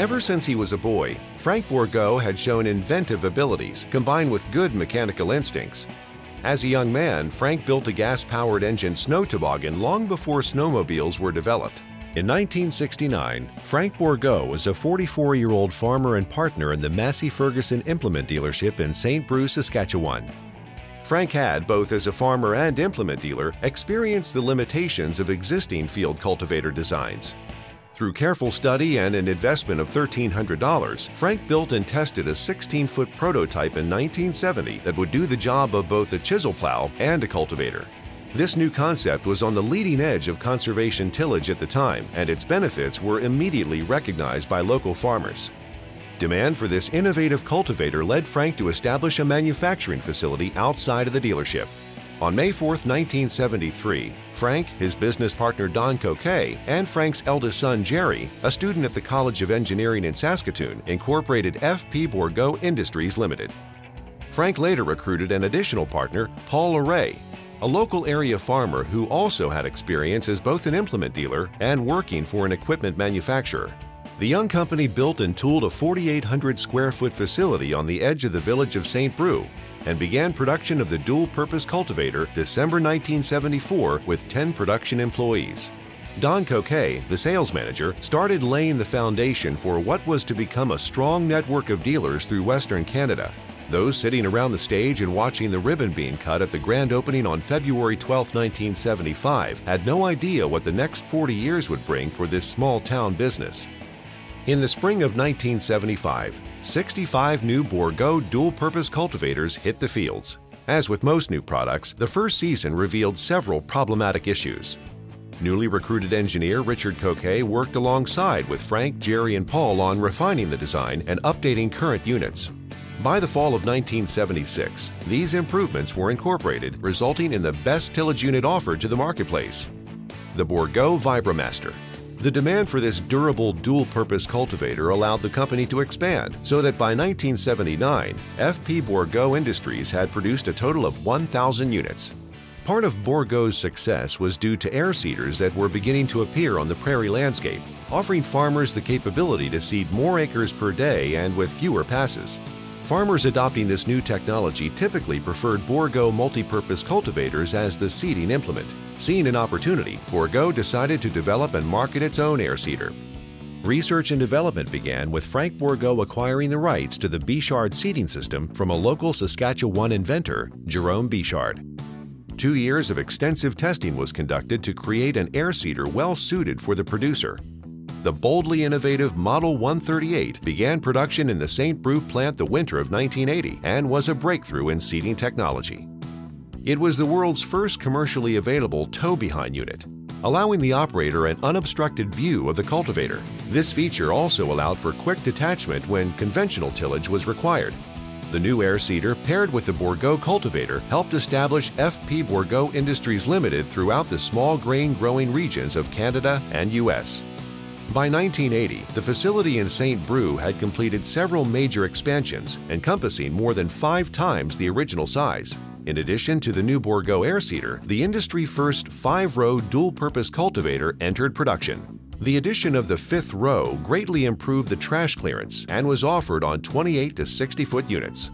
Ever since he was a boy, Frank Bourgault had shown inventive abilities combined with good mechanical instincts. As a young man, Frank built a gas-powered engine snow toboggan long before snowmobiles were developed. In 1969, Frank Bourgault was a 44-year-old farmer and partner in the Massey Ferguson Implement Dealership in St. Brieux, Saskatchewan. Frank had, both as a farmer and implement dealer, experienced the limitations of existing field cultivator designs. Through careful study and an investment of $1,300, Frank built and tested a 16-foot prototype in 1970 that would do the job of both a chisel plow and a cultivator. This new concept was on the leading edge of conservation tillage at the time, and its benefits were immediately recognized by local farmers. Demand for this innovative cultivator led Frank to establish a manufacturing facility outside of the dealership. On May 4, 1973, Frank, his business partner Don Coquet, and Frank's eldest son Jerry, a student at the College of Engineering in Saskatoon, incorporated FP Bourgault Industries Limited. Frank later recruited an additional partner, Paul Array, a local area farmer who also had experience as both an implement dealer and working for an equipment manufacturer. The young company built and tooled a 4,800 square foot facility on the edge of the village of St. Brieux and began production of the dual-purpose cultivator December 1974 with 10 production employees. Don Coquet, the sales manager, started laying the foundation for what was to become a strong network of dealers through Western Canada those sitting around the stage and watching the ribbon being cut at the grand opening on February 12, 1975, had no idea what the next 40 years would bring for this small town business. In the spring of 1975, 65 new Bourgault dual-purpose cultivators hit the fields. As with most new products, the first season revealed several problematic issues. Newly recruited engineer Richard Coquet worked alongside with Frank, Jerry, and Paul on refining the design and updating current units, by the fall of 1976, these improvements were incorporated, resulting in the best tillage unit offered to the marketplace, the Bourgault Vibromaster. The demand for this durable dual-purpose cultivator allowed the company to expand, so that by 1979, FP Bourgault Industries had produced a total of 1,000 units. Part of Bourgault's success was due to air seeders that were beginning to appear on the prairie landscape, offering farmers the capability to seed more acres per day and with fewer passes. Farmers adopting this new technology typically preferred Bourgault multi-purpose cultivators as the seeding implement. Seeing an opportunity, Bourgault decided to develop and market its own air seeder. Research and development began with Frank Bourgault acquiring the rights to the Bichard seeding system from a local Saskatchewan inventor, Jerome Bichard. Two years of extensive testing was conducted to create an air seeder well suited for the producer the boldly innovative Model 138 began production in the St. Brieux plant the winter of 1980 and was a breakthrough in seeding technology. It was the world's first commercially available tow-behind unit, allowing the operator an unobstructed view of the cultivator. This feature also allowed for quick detachment when conventional tillage was required. The new air seeder paired with the Bourgault cultivator helped establish FP Bourgault Industries Limited throughout the small grain growing regions of Canada and U.S. By 1980, the facility in St. Brieux had completed several major expansions, encompassing more than five times the original size. In addition to the new Bourgault air seeder, the industry-first five-row dual-purpose cultivator entered production. The addition of the fifth row greatly improved the trash clearance and was offered on 28 to 60-foot units.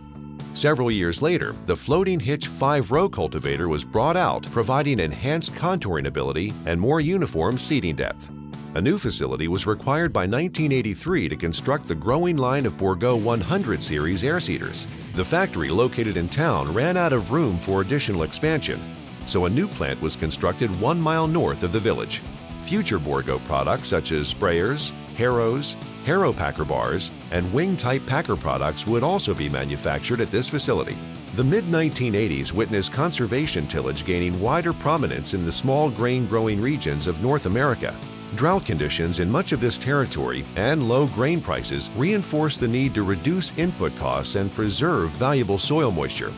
Several years later, the floating hitch 5-row cultivator was brought out, providing enhanced contouring ability and more uniform seeding depth. A new facility was required by 1983 to construct the growing line of Bourgault 100 series air seeders. The factory located in town ran out of room for additional expansion, so a new plant was constructed one mile north of the village. Future Bourgault products such as sprayers, harrows, harrow packer bars, and wing-type packer products would also be manufactured at this facility. The mid-1980s witnessed conservation tillage gaining wider prominence in the small grain growing regions of North America Drought conditions in much of this territory and low grain prices reinforce the need to reduce input costs and preserve valuable soil moisture.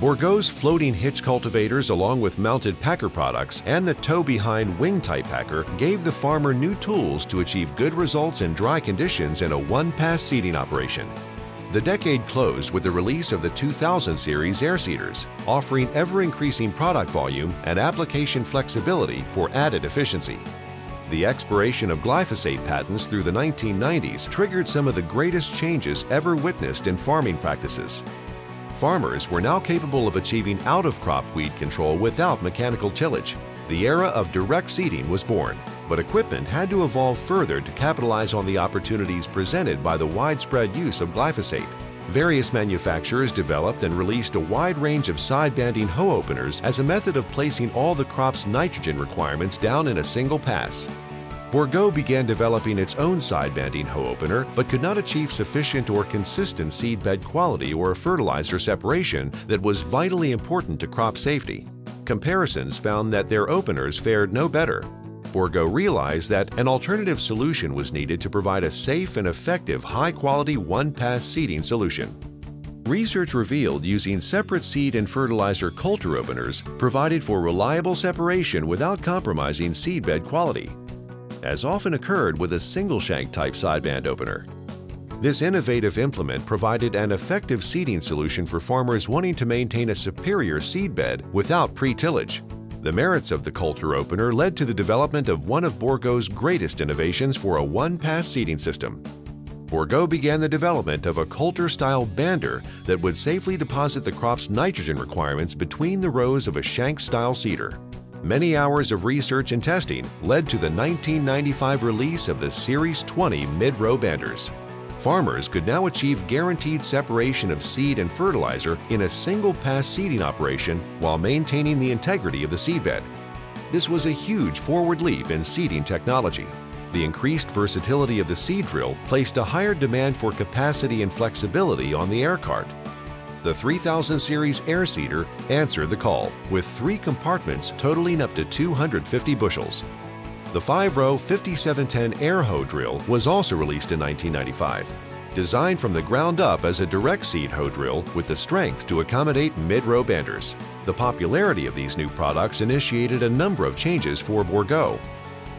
Bourgault's floating hitch cultivators along with mounted packer products and the tow-behind wing-type packer gave the farmer new tools to achieve good results in dry conditions in a one-pass seeding operation. The decade closed with the release of the 2000 series air seeders, offering ever-increasing product volume and application flexibility for added efficiency. The expiration of glyphosate patents through the 1990s triggered some of the greatest changes ever witnessed in farming practices. Farmers were now capable of achieving out-of-crop weed control without mechanical tillage. The era of direct seeding was born, but equipment had to evolve further to capitalize on the opportunities presented by the widespread use of glyphosate. Various manufacturers developed and released a wide range of side-banding hoe openers as a method of placing all the crop's nitrogen requirements down in a single pass. Bourgault began developing its own side-banding hoe opener but could not achieve sufficient or consistent seedbed quality or fertilizer separation that was vitally important to crop safety. Comparisons found that their openers fared no better. Bourgault realized that an alternative solution was needed to provide a safe and effective high-quality one-pass seeding solution. Research revealed using separate seed and fertilizer coulter openers provided for reliable separation without compromising seedbed quality as often occurred with a single shank type sideband opener. This innovative implement provided an effective seeding solution for farmers wanting to maintain a superior seedbed without pre-tillage. The merits of the Coulter opener led to the development of one of Bourgault's greatest innovations for a one-pass seeding system. Bourgault began the development of a Coulter-style bander that would safely deposit the crop's nitrogen requirements between the rows of a shank-style seeder. Many hours of research and testing led to the 1995 release of the Series 20 mid-row banders. Farmers could now achieve guaranteed separation of seed and fertilizer in a single-pass seeding operation while maintaining the integrity of the seedbed. This was a huge forward leap in seeding technology. The increased versatility of the seed drill placed a higher demand for capacity and flexibility on the air cart the 3000 series air seeder answered the call with three compartments totaling up to 250 bushels. The 5-row 5710 air hoe drill was also released in 1995. Designed from the ground up as a direct seed hoe drill with the strength to accommodate mid-row banders. The popularity of these new products initiated a number of changes for Bourgault.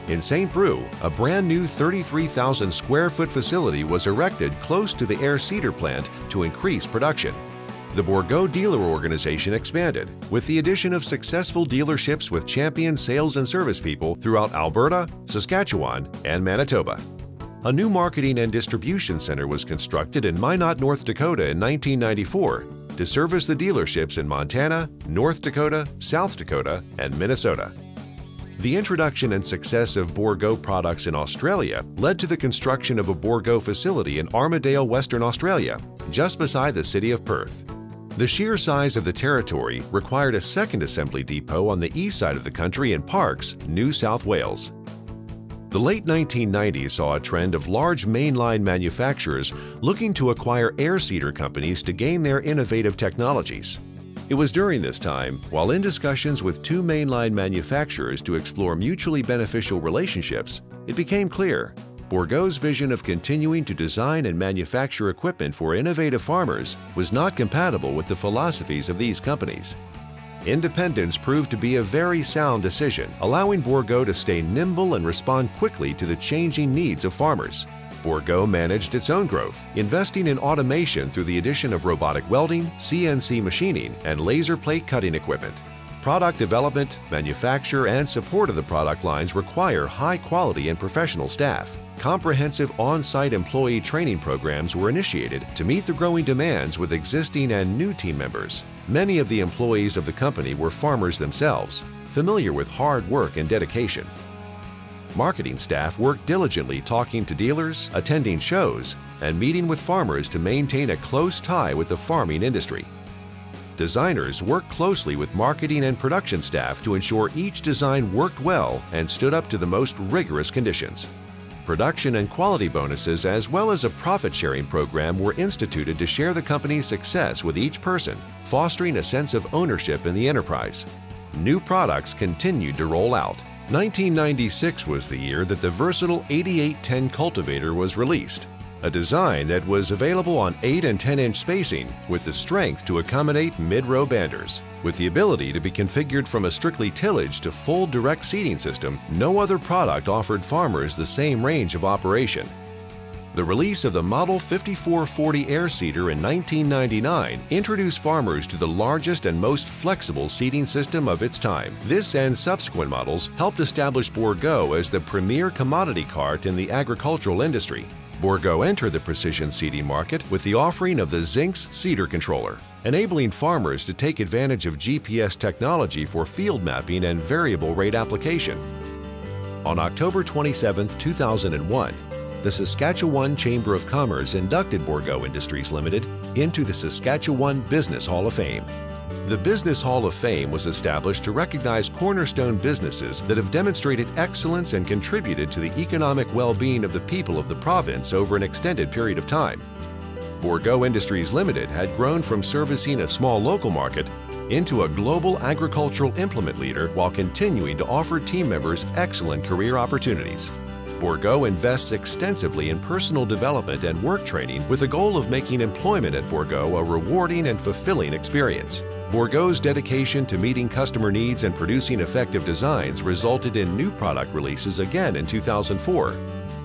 In St. Brieux, a brand new 33,000 square foot facility was erected close to the air seeder plant to increase production the Bourgault dealer organization expanded with the addition of successful dealerships with champion sales and service people throughout Alberta, Saskatchewan, and Manitoba. A new marketing and distribution center was constructed in Minot, North Dakota in 1994 to service the dealerships in Montana, North Dakota, South Dakota, and Minnesota. The introduction and success of Bourgault products in Australia led to the construction of a Bourgault facility in Armadale, Western Australia, just beside the city of Perth. The sheer size of the territory required a second assembly depot on the east side of the country in Parkes, New South Wales. The late 1990s saw a trend of large mainline manufacturers looking to acquire air seeder companies to gain their innovative technologies. It was during this time, while in discussions with two mainline manufacturers to explore mutually beneficial relationships, it became clear Bourgault's vision of continuing to design and manufacture equipment for innovative farmers was not compatible with the philosophies of these companies. Independence proved to be a very sound decision, allowing Bourgault to stay nimble and respond quickly to the changing needs of farmers. Bourgault managed its own growth, investing in automation through the addition of robotic welding, CNC machining, and laser plate cutting equipment. Product development, manufacture, and support of the product lines require high quality and professional staff comprehensive on-site employee training programs were initiated to meet the growing demands with existing and new team members. Many of the employees of the company were farmers themselves, familiar with hard work and dedication. Marketing staff worked diligently talking to dealers, attending shows, and meeting with farmers to maintain a close tie with the farming industry. Designers worked closely with marketing and production staff to ensure each design worked well and stood up to the most rigorous conditions production and quality bonuses as well as a profit-sharing program were instituted to share the company's success with each person, fostering a sense of ownership in the enterprise. New products continued to roll out. 1996 was the year that the versatile 8810 cultivator was released, a design that was available on 8 and 10 inch spacing with the strength to accommodate mid-row banders. With the ability to be configured from a strictly tillage to full direct seeding system, no other product offered farmers the same range of operation. The release of the Model 5440 air seeder in 1999 introduced farmers to the largest and most flexible seeding system of its time. This and subsequent models helped establish Bourgault as the premier commodity cart in the agricultural industry. Bourgault entered the precision seeding market with the offering of the Zinx seeder controller, enabling farmers to take advantage of GPS technology for field mapping and variable rate application. On October 27, 2001, the Saskatchewan Chamber of Commerce inducted Bourgault Industries Limited into the Saskatchewan Business Hall of Fame. The Business Hall of Fame was established to recognize cornerstone businesses that have demonstrated excellence and contributed to the economic well-being of the people of the province over an extended period of time. Bourgault Industries Limited had grown from servicing a small local market into a global agricultural implement leader while continuing to offer team members excellent career opportunities. Bourgault invests extensively in personal development and work training with the goal of making employment at Bourgault a rewarding and fulfilling experience. Bourgault's dedication to meeting customer needs and producing effective designs resulted in new product releases again in 2004.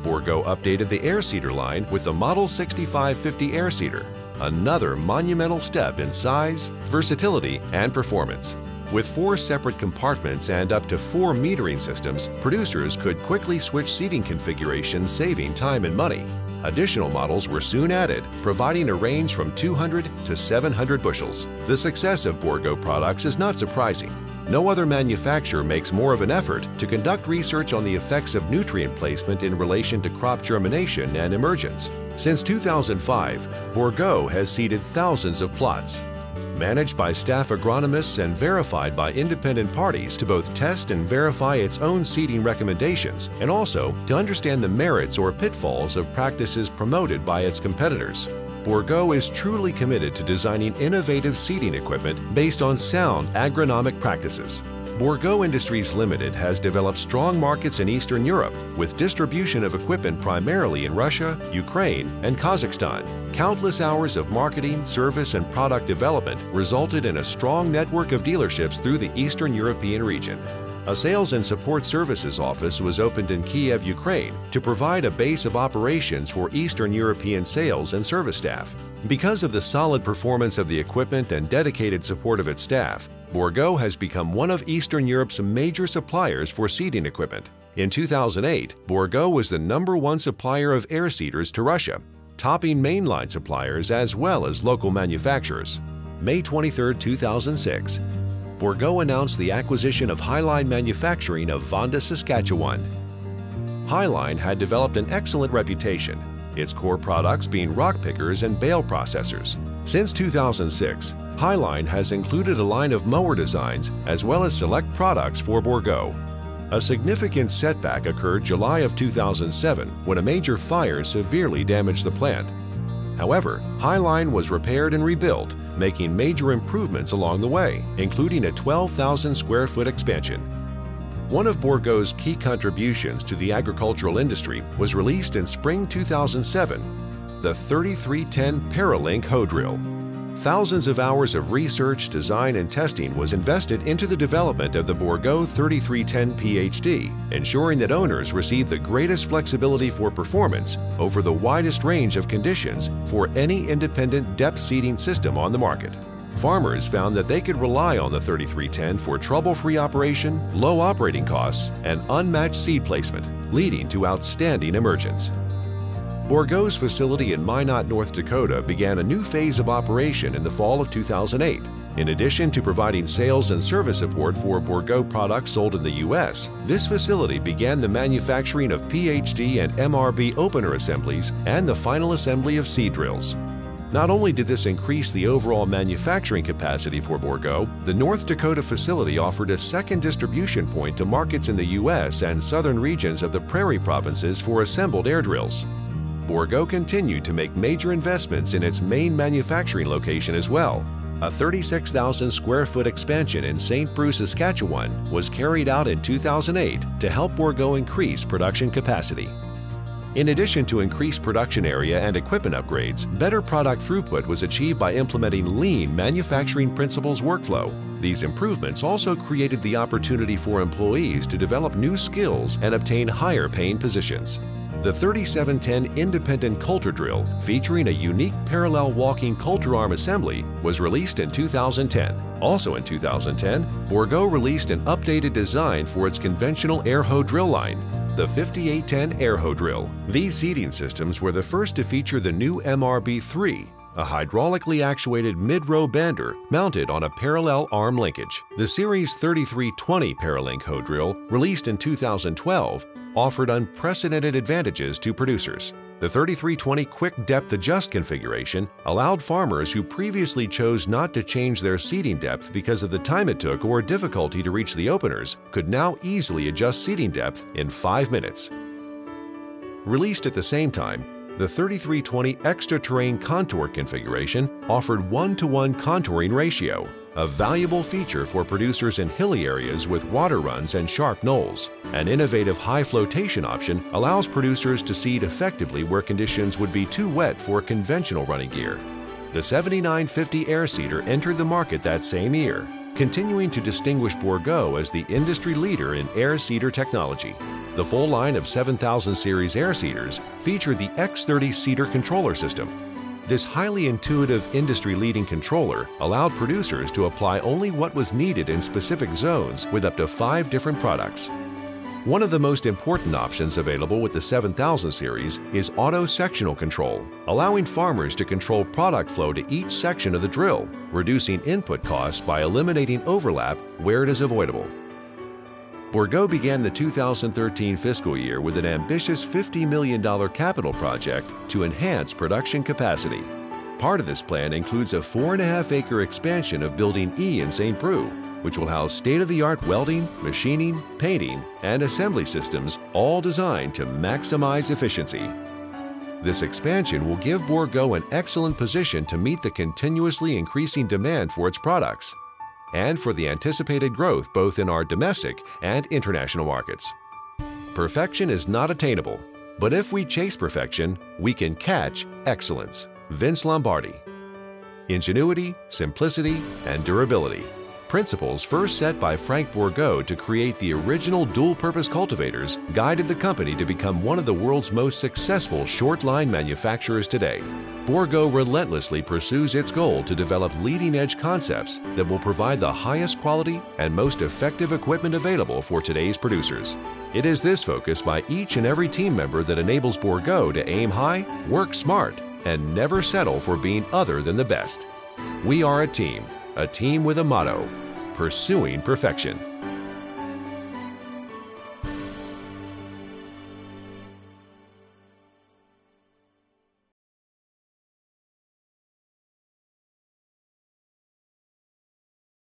Bourgault updated the air seeder line with the Model 6550 air seeder, another monumental step in size, versatility, and performance. With four separate compartments and up to four metering systems, producers could quickly switch seeding configurations saving time and money. Additional models were soon added, providing a range from 200 to 700 bushels. The success of Bourgault products is not surprising. No other manufacturer makes more of an effort to conduct research on the effects of nutrient placement in relation to crop germination and emergence. Since 2005, Bourgault has seeded thousands of plots, managed by staff agronomists and verified by independent parties to both test and verify its own seeding recommendations and also to understand the merits or pitfalls of practices promoted by its competitors. Bourgault is truly committed to designing innovative seeding equipment based on sound agronomic practices. Bourgault Industries Limited has developed strong markets in Eastern Europe with distribution of equipment primarily in Russia, Ukraine, and Kazakhstan. Countless hours of marketing, service, and product development resulted in a strong network of dealerships through the Eastern European region. A sales and support services office was opened in Kiev, Ukraine to provide a base of operations for Eastern European sales and service staff. Because of the solid performance of the equipment and dedicated support of its staff, Bourgault has become one of Eastern Europe's major suppliers for seeding equipment. In 2008, Bourgault was the number one supplier of air seeders to Russia, topping mainline suppliers as well as local manufacturers. May 23, 2006, Bourgault announced the acquisition of Highline Manufacturing of Vonda, Saskatchewan. Highline had developed an excellent reputation, its core products being rock pickers and bale processors. Since 2006, Highline has included a line of mower designs as well as select products for Bourgault. A significant setback occurred July of 2007 when a major fire severely damaged the plant. However, Highline was repaired and rebuilt, making major improvements along the way, including a 12,000 square foot expansion. One of Bourgault's key contributions to the agricultural industry was released in spring 2007, the 3310 Paralink hoe drill. Thousands of hours of research, design, and testing was invested into the development of the Bourgault 3310 PhD, ensuring that owners receive the greatest flexibility for performance over the widest range of conditions for any independent depth seeding system on the market. Farmers found that they could rely on the 3310 for trouble-free operation, low operating costs, and unmatched seed placement, leading to outstanding emergence. Bourgault's facility in Minot, North Dakota began a new phase of operation in the fall of 2008. In addition to providing sales and service support for Bourgault products sold in the U.S., this facility began the manufacturing of PhD and MRB opener assemblies and the final assembly of seed drills. Not only did this increase the overall manufacturing capacity for Bourgault, the North Dakota facility offered a second distribution point to markets in the U.S. and southern regions of the prairie provinces for assembled air drills. Bourgault continued to make major investments in its main manufacturing location as well. A 36,000 square foot expansion in St. Brieux, Saskatchewan was carried out in 2008 to help Bourgault increase production capacity. In addition to increased production area and equipment upgrades, better product throughput was achieved by implementing lean manufacturing principles workflow. These improvements also created the opportunity for employees to develop new skills and obtain higher paying positions. The 3710 independent coulter drill, featuring a unique parallel walking coulter arm assembly, was released in 2010. Also in 2010, Bourgault released an updated design for its conventional air hoe drill line, the 5810 air hoe drill. These seating systems were the first to feature the new MRB3, a hydraulically actuated mid-row bander mounted on a parallel arm linkage. The Series 3320 Paralink hoe drill, released in 2012, offered unprecedented advantages to producers. The 3320 Quick Depth Adjust configuration allowed farmers who previously chose not to change their seeding depth because of the time it took or difficulty to reach the openers could now easily adjust seeding depth in 5 minutes. Released at the same time, the 3320 Extra Terrain Contour configuration offered one-to-one -one contouring ratio, a valuable feature for producers in hilly areas with water runs and sharp knolls. An innovative high flotation option allows producers to seed effectively where conditions would be too wet for conventional running gear. The 7950 air seeder entered the market that same year, continuing to distinguish Bourgault as the industry leader in air seeder technology. The full line of 7000 series air seeders feature the X30 seeder controller system, this highly intuitive industry-leading controller allowed producers to apply only what was needed in specific zones with up to five different products. One of the most important options available with the 7000 series is auto sectional control, allowing farmers to control product flow to each section of the drill, reducing input costs by eliminating overlap where it is avoidable. Bourgault began the 2013 fiscal year with an ambitious $50 million capital project to enhance production capacity. Part of this plan includes a four and a half acre expansion of Building E in St. Brieux, which will house state-of-the-art welding, machining, painting, and assembly systems, all designed to maximize efficiency. This expansion will give Bourgault an excellent position to meet the continuously increasing demand for its products and for the anticipated growth both in our domestic and international markets. Perfection is not attainable, but if we chase perfection, we can catch excellence. Vince Lombardi. Ingenuity, simplicity, and durability principles first set by Frank Bourgault to create the original dual-purpose cultivators guided the company to become one of the world's most successful short-line manufacturers today. Bourgault relentlessly pursues its goal to develop leading-edge concepts that will provide the highest quality and most effective equipment available for today's producers. It is this focus by each and every team member that enables Bourgault to aim high, work smart, and never settle for being other than the best. We are a team, a team with a motto, pursuing perfection.